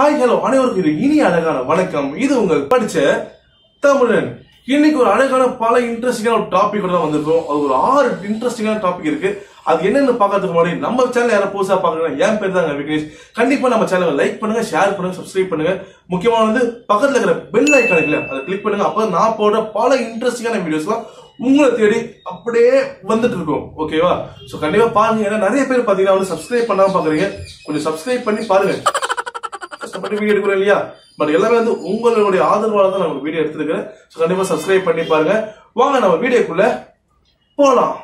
Hi hello அனைவருக்கும் இது இனி அழகான வணக்கம். இது உங்கள் படிச்ச தமிழன். இன்னைக்கு ஒரு அழகான பல இன்ட்ரெஸ்டிங்கான ஒரு டாபிக் தான் வந்திருக்கோம். அது ஒரு ஆறு இன்ட்ரெஸ்டிங்கான டாபிக் இருக்கு. அது என்னன்னு பார்க்கறதுக்கு முன்னாடி நம்ம சேனல் யாரும் புதுசா பாக்குறாங்க என் பேர் தான் விக்னேஷ். கண்டிப்பா நம்ம சேனலை லைக் பண்ணுங்க ஷேர் பண்ணுங்க சப்ஸ்கிரைப் பண்ணுங்க. முக்கியமானது பக்கத்துல இருக்கிற பெல் ஐக்கான் இல்ல அதை கிளிக் பண்ணுங்க. அப்போ நான் போடுற பல இன்ட்ரெஸ்டிங்கான வீடியோஸ்லாம் உங்களை தேடி அப்படியே வந்துட்டு இருக்கும். ஓகேவா ஸோ கண்டிப்பா பாருங்க. ஏன்னா நிறைய பேர் பாத்தீங்கன்னா வந்து சப்ஸ்கிரைப் பண்ணாம பாக்குறீங்க கொஞ்சம் சப்ஸ்கிரைப் பண்ணி பாருங்க. கஷ்டப்பட்டு வீடியோ எடுக்கிறோம் இல்லையா? பட் எல்லாமே வந்து உங்களுடைய ஆதரவால தான் நம்ம வீடியோ எடுத்துருக்கிறேன். ஸோ கண்டிப்பா சப்ஸ்கிரைப் பண்ணி பாருங்க. வாங்க நம்ம வீடியோக்குள்ள போலாம்.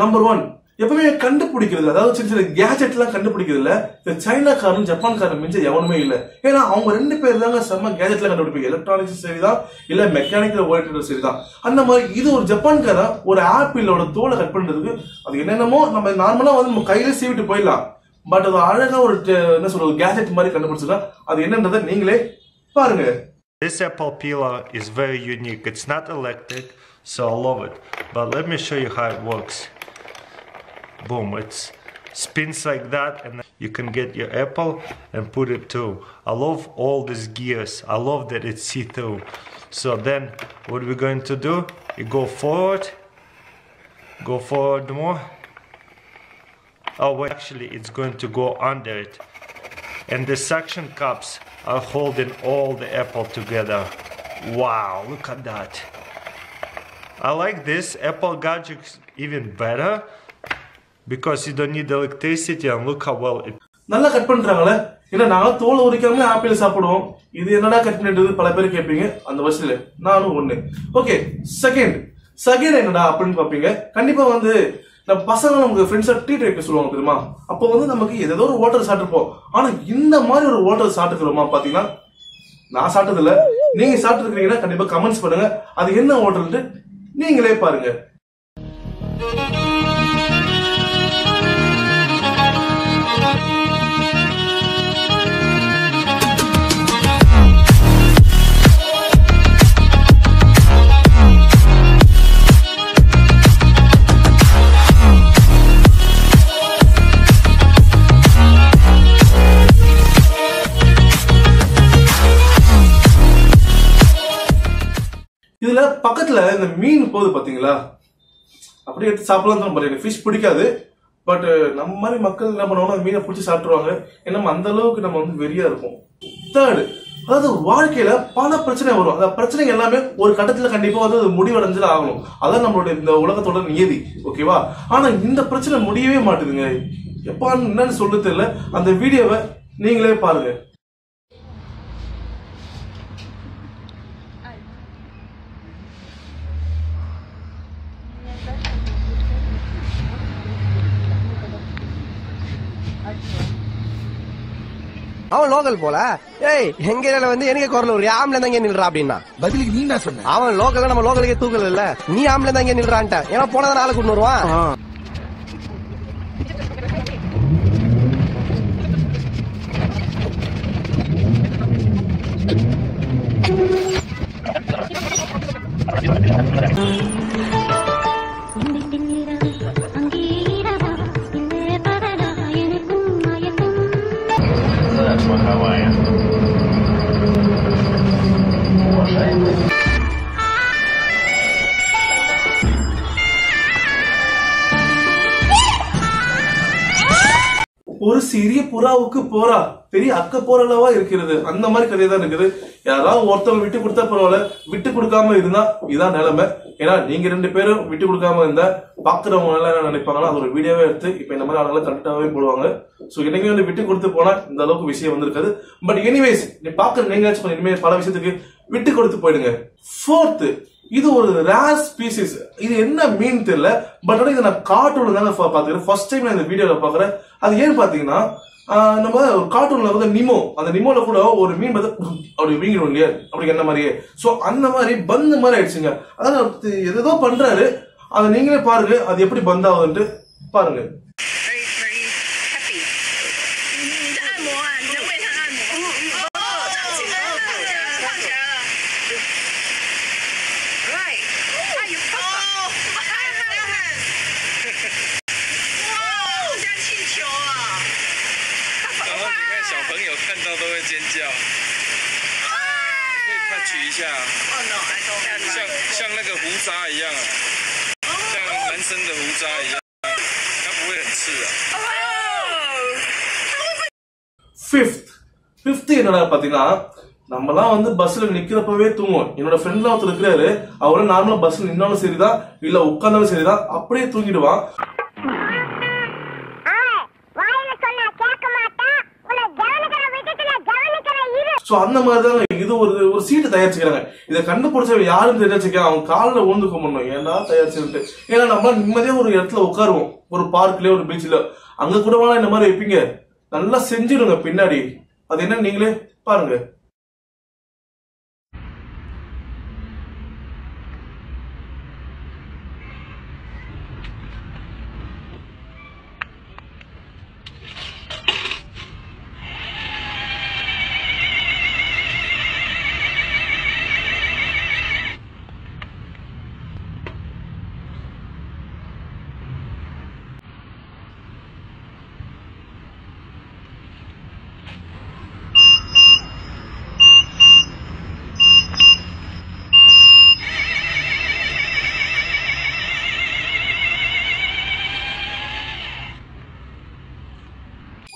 நம்பர் ஒன் எப்பவுமே கண்டுபிடிக்கிறது அதாவது சின்ன சின்ன கேஜெட் எல்லாம் கண்டுபிடிக்கிறதுல இந்த சைனாக்காரன் ஜப்பான்காரன் மிஞ்ச எவனுமே இல்ல. ஏன்னா அவங்க ரெண்டு பேர் தாங்க செம்ம கேஜெட்ல கண்டுபிடிப்பாங்க. எலக்ட்ரானிக்ஸ் சரிதான் இல்ல மெக்கானிக்கல் ஓரியன்ட் சரிதான். அந்த மாதிரி இது ஒரு ஜப்பான்காரன் ஒரு ஆப்பிளோட தோலை கட் பண்றதுக்கு அது என்னென்னமோ நம்ம நார்மலா வந்து நம்ம கையில சீவிட்டு போயிடலாம். பட் அது அழகா ஒரு என்ன சொல்றது கேஜெட் மாதிரி கண்டுபிடிச்சிருக்கா? அது என்னன்றதை நீங்களே பாருங்க. This apple peeler is very unique. It's not electric, so I love it. But let me show you how it works. Boom, it spins like that and you can get your apple and put it too. I love all these gears. I love that it's see-through. So then what we're going to do, you go forward, go forward more. Oh wait, actually it's going to go under it and the suction cups are holding all the apple together. Wow, look at that. I like this Apple gadget even better because you don't need electricity and look how well it நல்லா cut பண்றாங்களே ஏன்னா நாங்களும் தோல் உரிக்காமலே apple சாப்பிடுவோம். இது என்னடா cut பண்ணிட்டு பல பேர் கேட்பீங்க. அந்த வருஷத்துல நானும் ஒண்ணு. ஓகே செகண்ட் செகண்ட் என்னடா அப்படின்னு பாப்பீங்க கண்டிப்பா வந்து நம்ம பசங்க நமக்கு ஃப்ரெண்ட்ஸா டீ வைக்க சொல்லுவாங்க தெரியுமா? அப்போ வந்து நமக்கு ஏதோ ஒரு வாட்டர் சாப்பிட்டுருப்போம். ஆனா இந்த மாதிரி ஒரு வாட்டர் சாப்பிட்டுக்கிறோமா பாத்தீங்கன்னா நான் சாப்பிட்டது இல்ல நீங்க சாப்பிட்டுருக்கீங்கன்னா கண்டிப்பா கமெண்ட்ஸ் பண்ணுங்க. அது என்ன வாட்டர்ன்ட்டு நீங்களே பாருங்க. இந்த மீன் போகுது பாத்தீங்களா? அப்படியே எடுத்து சாப்பிடலாம் தான் பாருங்க ஃபிஷ் பிடிக்காது. பட் நம்ம மாதிரி மக்கள் என்ன பண்ணுவாங்க அந்த மீனை பிடிச்சி சாப்பிட்டுருவாங்க. ஏன்னா அந்த அளவுக்கு நம்ம வந்து வெறியா இருப்போம். தேர்டு அதாவது வாழ்க்கையில பல பிரச்சனை வரும். அந்த பிரச்சனை எல்லாமே ஒரு கட்டத்துல கண்டிப்பா வந்து அது முடிவடைஞ்சு ஆகணும். அதான் நம்மளுடைய இந்த உலகத்தோட நியதி. ஓகேவா ஆனா இந்த பிரச்சனை முடியவே மாட்டுதுங்க. எப்பான்னு என்னன்னு சொல்ல தெரியல. அந்த வீடியோவை நீங்களே பாருங்க. அவன் லோக்கல் போல. ஏய் எங்க வந்து எனக்கு குரல் ஒரு ஆம்பளை தான் இங்க நில்றா அப்படின்னா. பதிலுக்கு நீ என்ன சொன்ன? அவன் லோக்கல்ல நம்ம லோக்கலுக்கே தூக்கல இல்ல. நீ ஆம்பளை தான் இங்க நில்றான்ட்ட. ஏன்னா போனதான் ஆளை கொண்டு வருவான் சிறிய புறாவுக்கு போரா பெரிய அக்க போரளவா இருக்கிறது. அந்த மாதிரி கதை தான் இருக்குது. யாராவது ஒருத்தவங்க விட்டு கொடுத்தா பரவாயில்ல. விட்டு கொடுக்காம இருந்தா இதான் நிலைமை. ஏன்னா நீங்க ரெண்டு பேரும் விட்டு கொடுக்காம இருந்தா பாக்குறவங்க எல்லாம் என்ன நினைப்பாங்கன்னா அது ஒரு வீடியோவே எடுத்து இப்ப இந்த மாதிரி ஆளுங்களை கரெக்டாவே போடுவாங்க. சோ என்னைக்குமே வந்து விட்டு கொடுத்து போனா இந்த அளவுக்கு விஷயம் வந்திருக்காது. பட் எனிவேஸ் நீ பாக்குற நீங்க இனிமே பல விஷயத்துக்கு விட்டு கொடுத்து போயிடுங்க. ஃபோர்த்து இது ஒரு ரேர் ஸ்பீசிஸ் இது என்ன மீன் தெரியல பட் ஆனால் இதை நான் கார்ட்டூன்ல தாங்க ஃப- பாத்துக்கிறேன் ஃபர்ஸ்ட் டைம் நான் இந்த வீடியோவில் பாக்குறேன் அது ஏன் பாத்தீங்கன்னா நம்ம ஒரு கார்ட்டூன்ல வந்து நிமோ அந்த நிமோல கூட ஒரு மீன் பார்த்து அப்படி வீங்கிடும் இல்லையா? அப்படி என்ன மாதிரியே. ஸோ அந்த மாதிரி பந்து மாதிரி ஆயிடுச்சுங்க. அதாவது எதோ பண்றாரு. அதை நீங்களே பாருங்க. அது எப்படி பந்த் ஆகுதுன்ட்டு பாருங்க. 尖叫，可以 touch 一下， Oh no, I don't have 像 my. 像那个胡渣一样啊，像男生的胡渣一样，它不会很刺啊。 fifth fifth என்னடா பாத்தீங்கன்னா நம்மலாம் வந்து பஸ்ல நிக்கிறப்பவே தூங்குவோம் என்னோட ஃப்ரெண்ட்லாம் ஒருத்தர் இருக்கிறாரு அவரும் நார்மலா பஸ்ல நின்னாலும் சரிதான் இல்ல உட்கார்ந்தாலும் சரிதான் அப்படியே தூங்கிடுவான் சோ அந்த மாதிரி தான் இது ஒரு ஒரு சீட்டு தயாரிச்சுக்கிறாங்க. இதை கண்டுபிடிச்சவங்க யாரும் தயாரிச்சுக்கிறாங்க அவன் காலில் ஊந்து கும்பிடணும். ஏன்டா தயாரிச்சுட்டு ஏன்னா நம்ம நிம்மதியா ஒரு இடத்துல உட்காருவோம். ஒரு பார்க்லயோ ஒரு பீச்ல அங்க கூட வேணா இந்த மாதிரி வைப்பீங்க. நல்லா செஞ்சிடுங்க பின்னாடி. அது என்ன நீங்களே பாருங்க.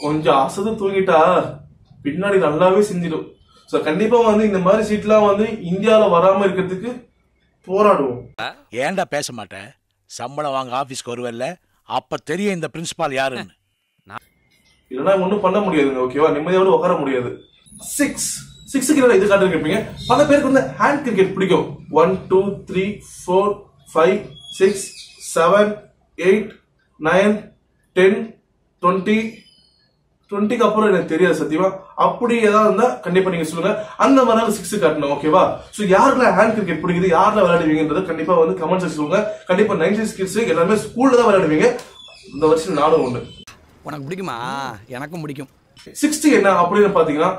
கொஞ்சம் அசது தூங்கிட்டா பின்னாடி நல்லாவே செஞ்சிடும் சோ கண்டிப்பா வந்து இந்த மாதிரி சீட்லாம் வந்து இந்தியால வராம இருக்கிறதுக்கு போராடுவோம். ஏன்டா பேச மாட்டேன் சம்பளம் வாங்க ஆபீஸ்க்கு வருவல்ல? அப்ப தெரியும் இந்த பிரின்சிபால் யாருன்னு. இல்லைன்னா ஒன்றும் பண்ண முடியாதுங்க ஓகேவா நிம்மதியோட உட்கார முடியாது. சிக்ஸ் சிக்ஸுக்கு என்ன இது காட்டு இருப்பீங்க? பல பேருக்கு வந்து ஹேண்ட் கிரிக்கெட் பிடிக்கும். One two three four five six seven eight nine ten twenty டுவெண்ட்டிக்கு அப்புறம் எனக்கு தெரியாது சத்தியமா அப்படி ஏதாவது இருந்தா கண்டிப்பா நீங்க சொல்லுங்க. அந்த மாதிரி சிக்ஸ் காட்டணும் ஓகேவா சோ யாருக்குலாம் ஹேண்ட் கிரிக்கெட் பிடிக்குது யாருல விளையாடுவீங்கன்றத கண்டிப்பா வந்து கமெண்ட் செக்ஷன் சொல்லுங்க. கண்டிப்பா நைன்டி கிட்ஸ் எல்லாமே ஸ்கூல்ல தான் விளையாடுவீங்க. இந்த வருஷம் நானும் ஒண்ணு உனக்கு பிடிக்குமா? எனக்கும் பிடிக்கும். சிக்ஸ்டி என்ன அப்படின்னு பாத்தீங்கன்னா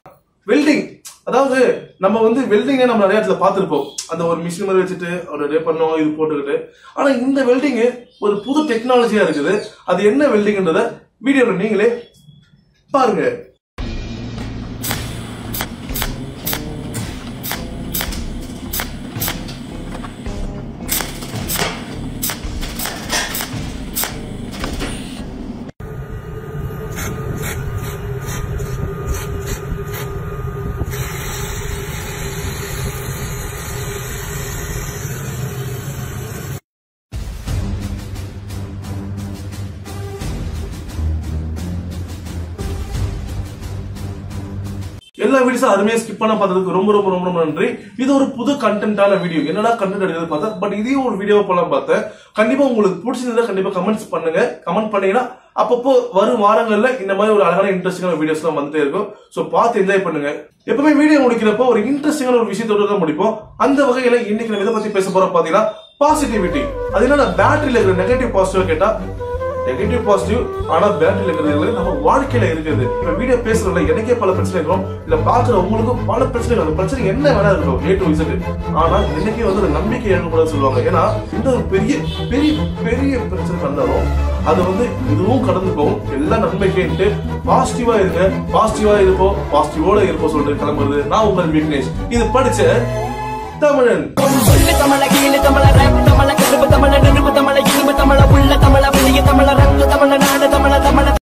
வெல்டிங் அதாவது நம்ம வந்து வெல்டிங்க நம்ம நிறைய இடத்துல பார்த்திருப்போம். அந்த ஒரு மிஷின் மாதிரி வச்சுட்டு ஒரு ரே பண்ணோம் இது போட்டுக்கிட்டு. ஆனா இந்த வெல்டிங் ஒரு புது டெக்னாலஜியா இருக்குது. அது என்ன வெல்டிங்ன்றத வீடியோல நீங்களே பாருங்க எல்லா வீடியோஸும் அருமையாக ஸ்கிப் பண்ண பார்த்ததுக்கு ரொம்ப ரொம்ப ரொம்ப ரொம்ப நன்றி. இது ஒரு புது கண்டென்ட்டான வீடியோ என்னடா கண்டென்ட் எடுக்கிறது பார்த்தா பட் இதையும் ஒரு வீடியோ போலாம் பார்த்தேன். கண்டிப்பா உங்களுக்கு பிடிச்சிருந்தா கண்டிப்பா கமெண்ட்ஸ் பண்ணுங்க. கமெண்ட் பண்ணீங்கன்னா அப்பப்போ வரும் வாரங்கள்ல இந்த மாதிரி ஒரு அழகான இன்ட்ரெஸ்டிங்கான வீடியோஸ் எல்லாம் வந்துட்டே இருக்கும். ஸோ பார்த்து என்ஜாய் பண்ணுங்க. எப்பவுமே வீடியோ முடிக்கிறப்போ ஒரு இன்ட்ரெஸ்டிங்கான ஒரு விஷயத்தோட தான் முடிப்போம். அந்த வகையில இன்னைக்கு நம்ம இதை பத்தி பேச போறோம் பாத்தீங்கன்னா பாசிட்டிவிட்டி அது என்னன்னா பேட்டரியில் இருக்கிற நெகட்டிவ் பாசிட்டிவ் கேட்டா நெகட்டிவ் பாசிட்டிவ் ஆனா பேட்டரியில் இருக்கிறது நம்ம வாழ்க்கையில இருக்குது. இப்ப வீடியோ பேசுறதுல எனக்கே பல பிரச்சனை இருக்கும் இல்ல பாக்குற உங்களுக்கும் பல பிரச்சனை அந்த பிரச்சனை என்ன வேணா இருக்கும் ஏ டு இசட் ஆனா என்னைக்கே வந்து ஒரு நம்பிக்கை இழக்கக்கூடாது சொல்லுவாங்க. ஏன்னா இந்த ஒரு பெரிய பெரிய பெரிய பிரச்சனை வந்தாலும் அது வந்து இதுவும் கடந்து போகும். எல்லாம் நம்பிக்கைன்ட்டு பாசிட்டிவா இருங்க. பாசிட்டிவா இருப்போம். பாசிட்டிவோட இருப்போம் சொல்லிட்டு கிளம்புறது. நான் உங்கள் விக்னேஷ். இது படிச்ச தமிழன். தமிழ கீழு தமிழ ரேப் தமிழ கருப்பு தமிழ நெருப்பு தமிழ இரும்பு தமிழ உள்ள தமிழ வெளிய தமிழ ரத்து தமிழ நாடு தமிழ தமிழ